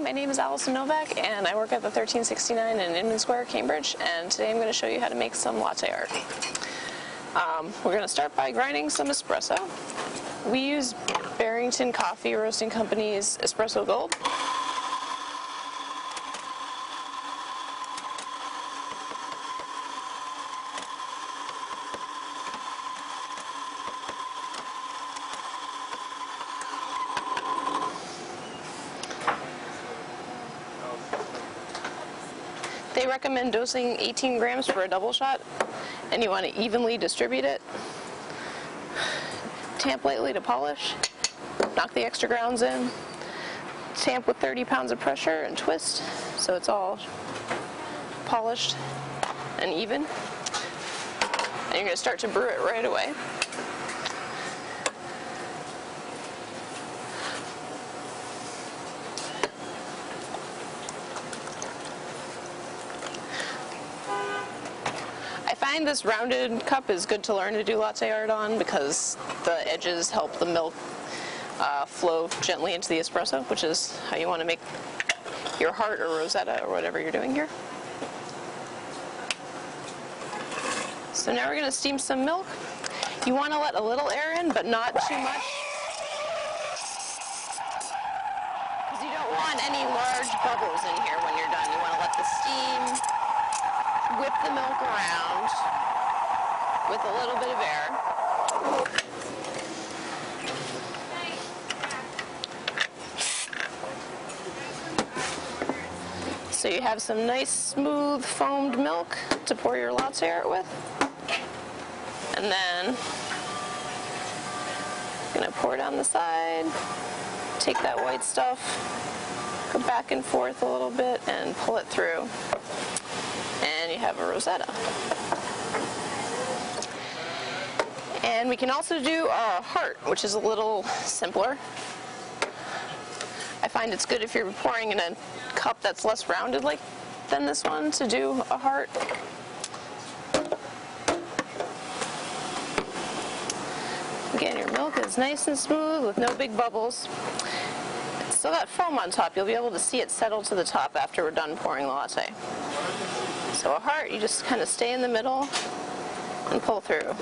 my name is Allison Novak and I work at the 1369 in Inman Square, Cambridge and today I'm going to show you how to make some latte art. Um, we're going to start by grinding some espresso. We use Barrington Coffee Roasting Company's Espresso Gold. They recommend dosing 18 grams for a double shot, and you want to evenly distribute it. Tamp lightly to polish, knock the extra grounds in, tamp with 30 pounds of pressure and twist so it's all polished and even. And you're going to start to brew it right away. Find this rounded cup is good to learn to do latte art on because the edges help the milk uh, flow gently into the espresso, which is how you want to make your heart or rosetta or whatever you're doing here. So now we're going to steam some milk. You want to let a little air in, but not too much. Because you don't want any large bubbles in here when you're done. You want to let the steam whip the milk around with a little bit of air. So you have some nice smooth foamed milk to pour your latte art with. And then I'm gonna pour down the side, take that white stuff, go back and forth a little bit and pull it through. And you have a rosetta. And we can also do a heart, which is a little simpler. I find it's good if you're pouring in a cup that's less rounded like than this one to do a heart. Again, your milk is nice and smooth with no big bubbles. It's still got foam on top. You'll be able to see it settle to the top after we're done pouring the latte. So a heart, you just kind of stay in the middle and pull through.